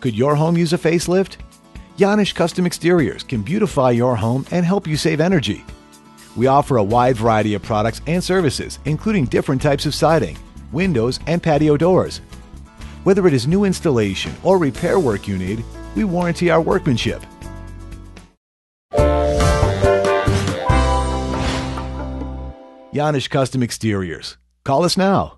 Could your home use a facelift? Yanish Custom Exteriors can beautify your home and help you save energy. We offer a wide variety of products and services, including different types of siding, windows, and patio doors. Whether it is new installation or repair work you need, we warranty our workmanship. Yanish Custom Exteriors. Call us now.